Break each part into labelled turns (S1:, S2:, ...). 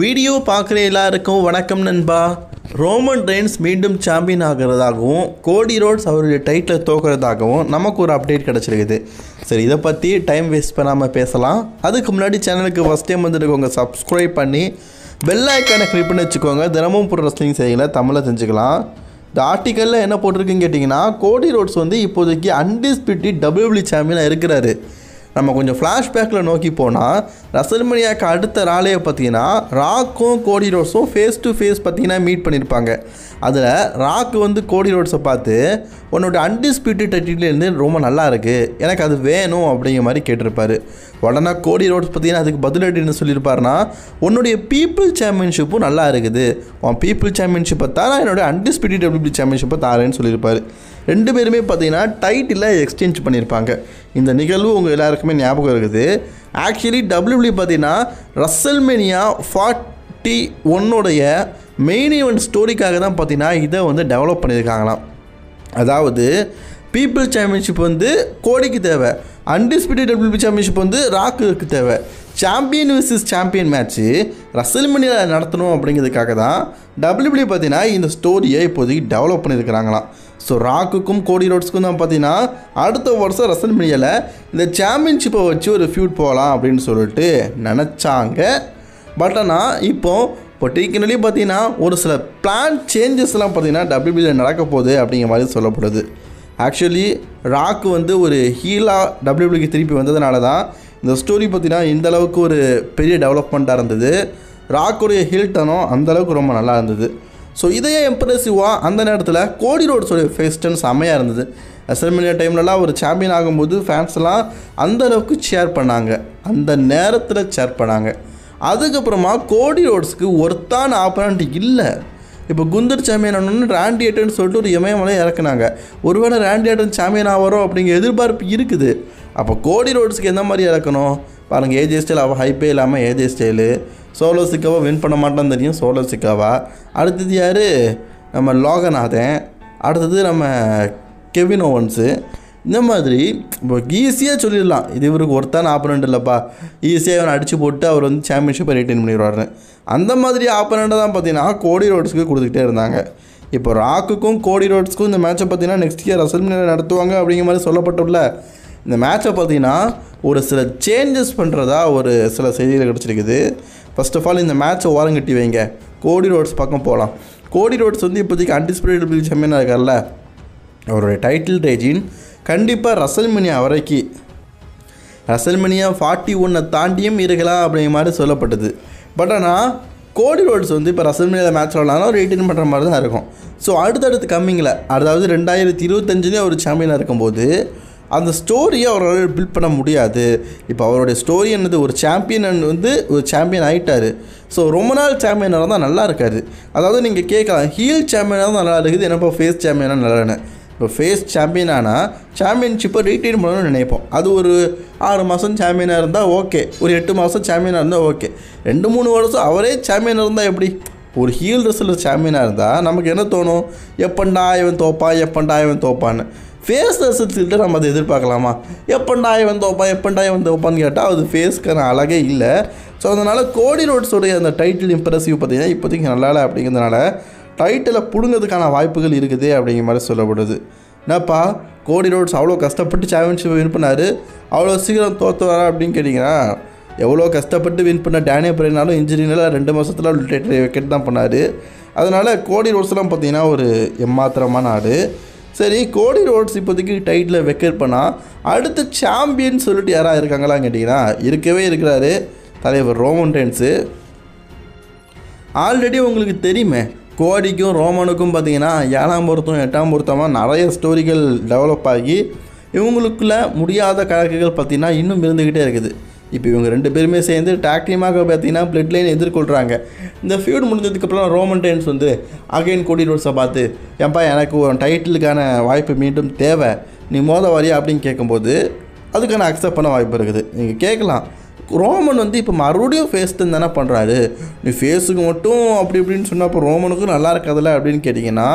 S1: Video பார்க்குற எல்லாருக்கும் வணக்கம் நண்பா. ரோமன் ரெயின்ஸ் மீண்டும் சாம்பியன் ஆகிறதாகவும் கோடி ரோட்ஸ் அவருடைய டைட்டில் தோக்கிறதாகவும் நமக்கு ஒரு அப்டேட் கிடச்சிருக்குது. சரி இதை பற்றி டைம் வேஸ்ட் பண்ணாமல் பேசலாம். அதுக்கு முன்னாடி சேனலுக்கு ஃபஸ்ட் டைம் வந்துருக்கவங்க சப்ஸ்கிரைப் பண்ணி பெல் ஐக்கானை கிளிக் பண்ணி வச்சுக்கோங்க. தினமும் போடுற ரஸ்லிங் செய்யலை தமிழை செஞ்சுக்கலாம் இந்த ஆர்டிக்கலில் என்ன போட்டிருக்குன்னு கேட்டிங்கன்னா கோடி ரோட்ஸ் வந்து இப்போதைக்கு அன்டிஸ்பியூட்டி டபிள்யூபிள்யூ சாம்பியனாக இருக்கிறாரு. நம்ம கொஞ்சம் ஃப்ளாஷ்பேக்கில் நோக்கி போனால் ரசல்மனியாக்கு அடுத்த ராலையை பார்த்தீங்கன்னா ராக்கும் கோடி ரோட்ஸும் ஃபேஸ் டு ஃபேஸ் பார்த்தீங்கன்னா மீட் பண்ணியிருப்பாங்க அதில் ராக்கு வந்து கோடி ரோட்ஸை பார்த்து உன்னோட அன்டிஸ்பியூட்டட் டைட்டிலேருந்து ரொம்ப நல்லா இருக்குது எனக்கு அது வேணும் அப்படிங்கிற மாதிரி கேட்டிருப்பாரு. உடனே கோடி ரோட்ஸ் பார்த்தீங்கன்னா அதுக்கு பதிலடி என்ன சொல்லியிருப்பாருன்னா உன்னுடைய பீப்புள் சாம்பியன்ஷிப்பும் நல்லா இருக்குது. உன் பீப்புள் சாம்பியன்ஷிப்பை தான்? என்னோடய அன்டிஸ்பியூட்டட் டபிள்யூபி சாம்பியன்ஷிப்பை தாரேன்னு சொல்லியிருப்பாரு. ரெண்டு பேருமே பார்த்தீங்கன்னா டைட்டில் எக்ஸ்சேஞ்ச் பண்ணியிருப்பாங்க. இந்த நிகழ்வு உங்கள் எல்லாருக்குமே ஞாபகம் இருக்குது. ஆக்சுவலி டபிள்யூபிள்யூ பார்த்தீங்கன்னா ரசல்மேனியா ஃபார்ட்டி ஒன்னுடைய மெயின் ஈவெண்ட் ஸ்டோரிக்காக தான் பார்த்தீங்கன்னா இதை வந்து டெவலப் பண்ணியிருக்காங்களாம். அதாவது பீப்புள் சாம்பியன்ஷிப் வந்து கோடிக்கு தேவை. அன்டிஸ்பியூட்டட் டபிள்யூபி சாம்பியன்ஷிப் வந்து ராக்குக்கு தேவை. சாம்பியன் விசஸ் சாம்பியன் மேட்ச்சு ரசல்மனியில் நடத்தணும் அப்படிங்கிறதுக்காக தான் டபிள்யூபிள்யூ பார்த்தீங்கன்னா இந்த ஸ்டோரியை இப்போதைக்கு டெவலப் பண்ணியிருக்கிறாங்களாம் ஸோ ராக்குக்கும் கோடி ரோட்ஸ்க்கும் தான் பார்த்தீங்கன்னா அடுத்த வருஷம் ரசல்மனியில் இந்த சாம்பியன்ஷிப்பை வச்சு ஒரு ஃபியூட் போகலாம் அப்படின்னு சொல்லிட்டு நினச்சாங்க. பட் ஆனால் இப்போது பர்டிகுலர்லி பார்த்தீங்கன்னா ஒரு சில பிளான் சேஞ்சஸ்லாம் பார்த்தீங்கன்னா டபிள்யூபியில் நடக்க போகுது அப்படிங்கிற மாதிரி சொல்லப்படுது. ஆக்சுவலி ராக் வந்து ஒரு ஹீலாக டபிள்யூபிள்யூக்கு திருப்பி வந்ததுனால தான் இந்த ஸ்டோரி பார்த்திங்கன்னா இந்த அளவுக்கு ஒரு பெரிய டெவலப்மெண்ட்டாக இருந்தது. ராக்குடைய ஹில்டனும் அந்தளவுக்கு ரொம்ப நல்லா இருந்தது. ஸோ இதையே இம்ப்ரெசிவாக அந்த நேரத்தில் கோடி ரோட்ஸோடைய ஃபேஸ்டன் செம்மையாக இருந்தது. செரமனியா டைம்லலாம் ஒரு சாம்பியன் ஆகும்போது ஃபேன்ஸ்லாம் அந்த அளவுக்கு ஷேர் பண்ணாங்க. அந்த நேரத்தில் ஷேர் பண்ணாங்க. அதுக்கப்புறமா கோடி ரோட்ஸுக்கு ஒருத்தான ஆப்பரண்ட் இல்லை. இப்போ குந்தர் சாம்பியன் ஆனோன்னு ராண்டி ஏட்டன்னு சொல்லிட்டு ஒரு இமயமலை இறக்குனாங்க. ஒருவேளை ராண்டி ஏட்டன் சாம்பியன் ஆவாரோ அப்படிங்கிற எதிர்பார்ப்பு இருக்குது. அப்போ கோடி ரோட்ஸுக்கு எந்த மாதிரி இறக்கணும்? பாருங்கள் ஏஜே ஸ்டைல் அவள் ஹைப்பே இல்லாமல் ஏஜே ஸ்டைலு சோலோ சிக்காவை வின் பண்ண மாட்டான்னு தெரியும் சோலோ சிக்காவா அடுத்தது யார்? நம்ம லோகநாதன். அடுத்தது நம்ம கெவின் ஓவன்ஸு இந்த மாதிரி இப்போ ஈஸியாக சொல்லிடலாம். இது இவருக்கு ஒருத்தான ஆப்பனண்ட் இல்லைப்பா. ஈஸியாக இவனை அடித்து போட்டு அவர் வந்து சாம்பியன்ஷிப்பை ரிட்டைன் பண்ணிடுவாருன்னு. அந்த மாதிரி ஆப்பனண்ட்டை தான் பார்த்தீங்கன்னா கோடி ரோட்ஸ்க்கு கொடுத்துக்கிட்டே இருந்தாங்க. இப்போ ராக்குக்கும் கோடி ரோட்ஸ்க்கும் இந்த மேட்சை பார்த்தீங்கன்னா நெக்ஸ்ட் இயர் ரசல்மினியில் நடத்துவாங்க அப்படிங்கிற மாதிரி சொல்லப்பட்டுள்ள இந்த மேட்சை பார்த்தீங்கன்னா ஒரு சில சேஞ்சஸ் பண்ணுறதா ஒரு சில செய்திகள் கிடச்சிருக்குது. ஃபர்ஸ்ட் ஆஃப் ஆல் இந்த மேட்சை ஓரங்கட்டி வைங்க. கோடி ரோட்ஸ் பக்கம் போகலாம் கோடி ரோட்ஸ் வந்து இப்போதைக்கு அன்டிஸ்பியூட்டபிள் சாம்பியனாக இருக்கார்ல. அவருடைய டைட்டில் ரேஜின் கண்டிப்பாக ரசல்மனியா வரைக்கும் ரசல்மனியா ஃபார்ட்டி ஒன்னை தாண்டியும் இருக்கலாம் அப்படிங்கிற மாதிரி சொல்லப்பட்டது. பட் ஆனால் கோடி ரோட்ஸ் வந்து இப்போ ரசல்மனியில் மேட்ச் விளாட்னாலும் ஒரு பண்ணுற மாதிரி தான் இருக்கும். ஸோ அடுத்தடுத்து கம்மிங்கில் அதாவது ரெண்டாயிரத்தி இருபத்தஞ்சுலேயே ஒரு சாம்பியனாக இருக்கும்போது அந்த ஸ்டோரியை அவரால் பில்ட் பண்ண முடியாது. இப்போ அவருடைய ஸ்டோரி என்னது? ஒரு சாம்பியன் வந்து ஒரு சாம்பியன் ஆகிட்டார் ஸோ ரொம்ப நாள் சாம்பியனாக தான் நல்லா இருக்காது. அதாவது நீங்கள் கேட்கலாம் ஹீல் சாம்பியனாக தான் நல்லா இருக்குது என்னப்போ ஃபேஸ் சாம்பியனாக நல்லான்னு இப்போ ஃபேஸ் சாம்பியன் ஆனால் சாம்பியன்ஷிப்பை ரீட்டைன் பண்ணணும்னு நினைப்போம். அது ஒரு ஆறு மாதம் சாம்பியனாக இருந்தால் ஓகே ஒரு எட்டு மாதம் சாம்பியனாக இருந்தால் ஓகே ரெண்டு மூணு வருஷம் அவரே சாம்பியனாக இருந்தால் எப்படி? ஒரு ஹீல் ரெஸ்லர் சாம்பியனாக இருந்தால் நமக்கு என்ன தோணும்? எப்பண்டா இவன் தோப்பான் எப்பண்டா இவன் தோப்பான்னு. ஃபேஸ் ரெசல்ஸ்கிட்ட நம்ம அதை எதிர்பார்க்கலாமா? எப்பண்டா இவன் தோப்பா எப்பண்டா இவன் தோப்பான்னு கேட்டால் அது ஃபேஸ்க்கான அழகே இல்லை. ஸோ அதனால் கோடி ரோட்ஸோடைய அந்த டைட்டில் இம்ப்ரெசிவ் பார்த்தீங்கன்னா இப்போதைக்கு நல்லா அப்படிங்கிறதுனால டைட்டிலை பிடுங்கிறதுக்கான வாய்ப்புகள் இருக்குது அப்படிங்கிற மாதிரி சொல்லப்படுது. என்னப்பா கோடி ரோட்ஸ் அவ்வளோ கஷ்டப்பட்டு சாம்பியன்ஷிப் வின் பண்ணார். அவ்வளோ சீக்கிரம் தோற்று வரா அப்படின்னு கேட்டிங்கன்னா எவ்வளோ கஷ்டப்பட்டு வின் பண்ண டேனியல் பிரேனாலும் இன்ஜுரினால ரெண்டு மாதத்தில் விக்கெட் தான் பண்ணார். அதனால் கோடி ரோட்ஸ்லாம் பார்த்தீங்கன்னா ஒரு எம்மாத்திரமான ஆடு. சரி கோடி ரோட்ஸ் இப்போதைக்கு டைட்டில் வெக்கெட் பண்ணால் அடுத்து சாம்பியன் சொல்லிட்டு யாராக இருக்காங்களான்னு கேட்டிங்கன்னா இருக்கவே இருக்கிறாரு தலைவர் ரோமன் டென்ஸு ஆல்ரெடி உங்களுக்கு தெரியுமே கோடிக்கும் ரோமனுக்கும் பார்த்தீங்கன்னா ஏழாம் பொருத்தம் எட்டாம் பொருத்தமாக நிறைய ஸ்டோரிகள் டெவலப் ஆகி இவங்களுக்குள்ள முடியாத கணக்குகள் பார்த்திங்கன்னா இன்னும் இருந்துக்கிட்டே இருக்குது. இப்போ இவங்க ரெண்டு பேருமே சேர்ந்து டாக் டீமாக பார்த்தீங்கன்னா பிளட் லைன் எதிர்கொள்கிறாங்க இந்த ஃபியூட் முடிஞ்சதுக்கப்புறம் ரோமன் டைன்ஸ் வந்து அகைன் கோடி ரோட்ஸை பார்த்து ஏன்பா எனக்கு ஒரு டைட்டிலுக்கான வாய்ப்பு மீண்டும் தேவை. நீ மோத வரியா? அப்படின்னு கேட்கும்போது அதுக்கான அக்செப்ட் பண்ண வாய்ப்பு இருக்குது. நீங்கள் கேட்கலாம். ரோமன் வந்து இப்போ மறுபடியும் ஃபேஸ் தானே பண்ணுறாரு நீ ஃபேஸுக்கு மட்டும் அப்படி இப்படின்னு சொன்னால் அப்போ ரோமனுக்கும் நல்லா இருக்காதுல்ல அப்படின்னு கேட்டிங்கன்னா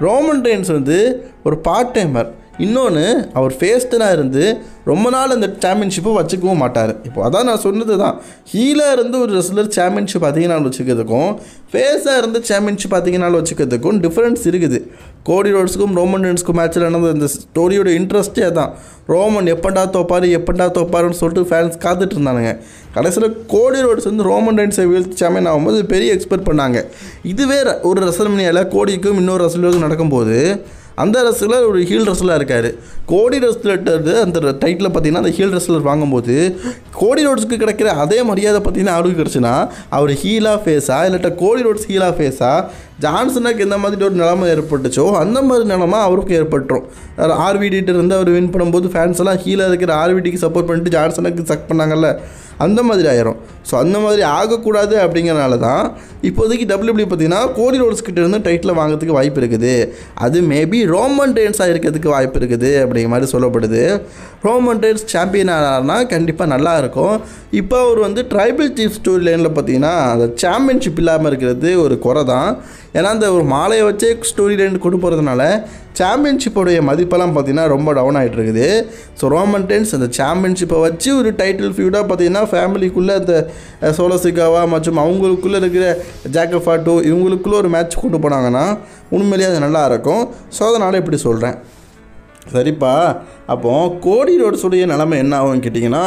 S1: ரோமன் ரெயின்ஸ் வந்து ஒரு பார்ட் டைமர் இன்னொன்று அவர் ஃபேஸ்டனாக இருந்து ரொம்ப நாள் அந்த சாம்பியன்ஷிப்பை வச்சுக்கவும் மாட்டார். இப்போ அதான் நான் சொன்னது தான் ஹீலாக இருந்து ஒரு ரெஸ்லர் சாம்பியன்ஷிப் அதிக நாள் வச்சுக்கிறதுக்கும் ஃபேஸாக இருந்து சாம்பியன்ஷிப் அதிக நாள் வச்சுக்கிறதுக்கும் டிஃப்ரென்ஸ் இருக்குது. கோடி ரோட்ஸுக்கும் ரோமன் ரென்ஸ்க்கும் மேட்ச்சில் நடந்த இந்த ஸ்டோரியோட இன்ட்ரெஸ்ட்டே அதான். ரோமன் எப்பண்டா தோப்பார் எப்பண்டா தோப்பாருன்னு சொல்லிட்டு ஃபேன்ஸ் காத்துட்டு இருந்தானுங்க. கடைசியில் கோடி ரோட்ஸ் வந்து ரோமன் ரென்ஸை வீழ்த்து சாம்பியன் ஆகும்போது பெரிய எக்ஸ்பெக்ட் பண்ணாங்க. இதுவே ர- ஒரு ரசல்மனியாவில் கோடிக்கும் இன்னொரு ரசலுக்கும் நடக்கும்போது அந்த ரெஸ்லர் ஒரு ஹீல் ரெஸ்லராக இருக்கார். கோடி ரெஸ்லர்ட்டு அந்த டைட்டில் பார்த்தீங்கன்னா அந்த ஹீல் ரெஸ்லர் வாங்கும்போது கோடி ரோட்ஸுக்கு கிடைக்கிற அதே மரியாதை பார்த்தீங்கன்னா அவருக்கு கிடச்சுன்னா அவர் ஹீலாக ஃபேஸாக இல்லாட்ட கோடி ரோட்ஸ் ஹீலாக ஃபேஸாக ஜான்சனுக்கு எந்த மாதிரி ஒரு நிலமை ஏற்பட்டுச்சோ அந்த மாதிரி நிலமை அவருக்கு ஏற்பட்டுரும். ஆர்விடிட்டு இருந்து அவர் வின் பண்ணும்போது ஃபேன்ஸ் எல்லாம் ஹீலாக இருக்கிற ஆர்விடிக்கு சப்போர்ட் பண்ணிட்டு ஜான்சனுக்கு சக் பண்ணாங்கல்ல அந்த மாதிரி ஆயிரும். ஸோ அந்த மாதிரி ஆகக்கூடாது அப்படிங்கிறனால தான் இப்போதைக்கு டபிள்யூபிள்யூ பார்த்தீங்கன்னா கோடி ரோட்ஸ் கிட்ட இருந்து டைட்டில் வாங்குறதுக்கு வாய்ப்பு இருக்குது. அது மேபி ரோமன் டெயின்ஸாக இருக்கிறதுக்கு வாய்ப்பு இருக்குது அப்படிங்கிற மாதிரி சொல்லப்படுது. ரோமன் டெயின்ஸ் சாம்பியன் ஆனார்னா கண்டிப்பாக நல்லா இருக்கும். இப்போ அவர் வந்து ட்ரைபிள் சீஃப் ஸ்டோரி லைனில் பார்த்தீங்கன்னா அந்த சாம்பியன்ஷிப் இல்லாமல் இருக்கிறது ஒரு குறை தான் ஏன்னா அந்த ஒரு மாலையை வச்சே ஸ்டோரி லைன் கொண்டு போகிறதுனால சாம்பியன்ஷிப்போடைய மதிப்பெல்லாம் பார்த்தீங்கன்னா ரொம்ப டவுன் ஆகிட்டு இருக்குது ஸோ ரோமன் டென்ஸ் அந்த சாம்பியன்ஷிப்பை வச்சு ஒரு டைட்டில் ஃபியூடாக பார்த்தீங்கன்னா ஃபேமிலிக்குள்ளே அந்த சோலசிகாவா மற்றும் அவங்களுக்குள்ளே இருக்கிற ஜாக்கஃபாட்டோ இவங்களுக்குள்ளே ஒரு மேட்ச் கொண்டு போனாங்கன்னா உண்மையிலேயே அது நல்லா இருக்கும். ஸோ அதனால் இப்படி சொல்கிறேன் சரிப்பா. அப்போது கோடி ரோட்ஸுடைய நிலமை என்ன ஆகும்னு கேட்டிங்கன்னா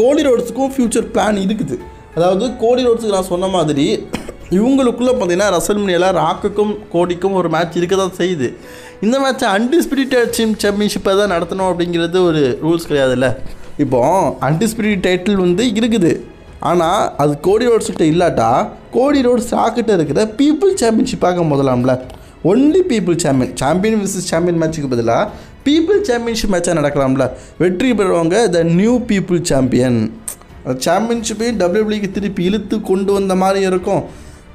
S1: கோடி ரோட்ஸுக்கும் ஃப்யூச்சர் பிளான் இருக்குது. அதாவது கோடி ரோட்ஸுக்கு நான் சொன்ன மாதிரி இவங்களுக்குள்ளே பார்த்தீங்கன்னா ரசல்மனியில் ராக்குக்கும் கோடிக்கும் ஒரு மேட்ச் இருக்க தான் செய்யுது. இந்த மேட்ச்சை அன்டிஸ்பிரிட்டட் சிம் சாம்பியன்ஷிப்பை தான் நடத்தணும் அப்படிங்கிறது ஒரு ரூல்ஸ் கிடையாதுல்ல. இப்போ அன்டிஸ்பிரிட் டைட்டில் வந்து இருக்குது. ஆனால் அது கோடி ரோட்ஸ்கிட்ட இல்லாட்டா கோடி ரோட்ஸ் ராக்கிட்ட இருக்கிற பீப்புள் சாம்பியன்ஷிப்பாக முதலாம்ல. Only people champion champion versus champion மேட்ச்சுக்கு பதிலாக பீப்புள் சாம்பியன்ஷிப் மேட்சாக நடக்கலாம்ல. வெற்றி பெறுவாங்க த நியூ பீப்புள் சாம்பியன் சாம்பியன்ஷிப்பையும் டபிள்யூபிள்யூக்கு திருப்பி இழுத்து கொண்டு வந்த மாதிரி இருக்கும்.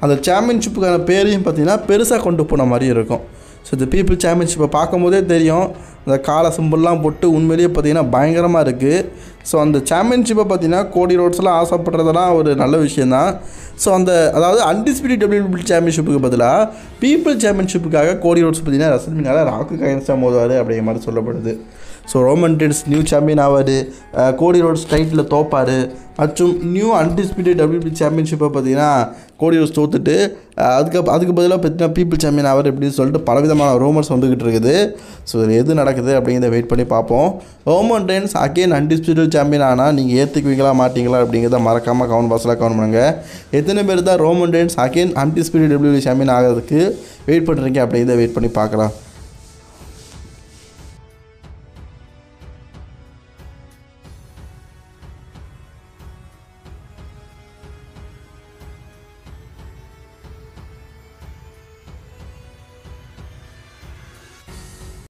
S1: அந்த சாம்பியன்ஷிப்புக்கான பேரையும் பார்த்திங்கன்னா பெருசாக கொண்டு போன மாதிரி இருக்கும். ஸோ இந்த பீப்புள் சாம்பியன்ஷிப்பை பார்க்கும்போதே தெரியும். அந்த கால சிம்பிள்லாம் போட்டு உண்மையிலேயே பார்த்தீங்கன்னா பயங்கரமாக இருக்குது ஸோ அந்த சாம்பியன்ஷிப்பை பார்த்தீங்கன்னா கோடி ரோட்ஸ்லாம் ஆசைப்படுறதெல்லாம் ஒரு நல்ல விஷயந்தான் ஸோ அந்த அதாவது அன்டிஸ்பியூட் டபிள்யூபிள் சாம்பியன்ஷிப்புக்கு பதிலாக பீப்புள் சாம்பியன்ஷிப்புக்காக கோடி ரோட்ஸ் பார்த்தீங்கன்னா ரசல்மினால ராக்கு கைன்ஸ்டாக மோதுவார் அப்படிங்கிற மாதிரி சொல்லப்படுது. So Roman Reigns new champion ஆவார். Cody roads title தோப்பார். மற்றும் நியூ அன்டிஸ்பியூட்டட் டபிள்யூபி சாம்பியன்ஷிப்பை பார்த்தீங்கன்னா கோடி ரோட்ஸ் தோத்துட்டு அதுக்கு அதுக்கு பதிலாக பார்த்தீங்கன்னா பீப்புள் சாம்பியன் ஆவார் இப்படின்னு சொல்லிட்டு பலவிதமான ரோமர்ஸ் வந்துக்கிட்டு இருக்குது. ஸோ இது எது நடக்குது அப்படிங்கிறத வெயிட் பண்ணி பார்ப்போம். Roman Reigns again undisputed champion ஆனால் நீங்கள் ஏற்றுக்குவீங்களா மாட்டீங்களா அப்படிங்கிறத மறக்காமல் கவுண்ட் பாஸில் கவுண்ட் பண்ணுங்கள் எத்தனை பேர் தான் Roman Reigns again undisputed WWE champion ஆகிறதுக்கு வெயிட் பண்ணுறீங்க அப்படிங்கிறத வெயிட் பண்ணி பார்க்கலாம்.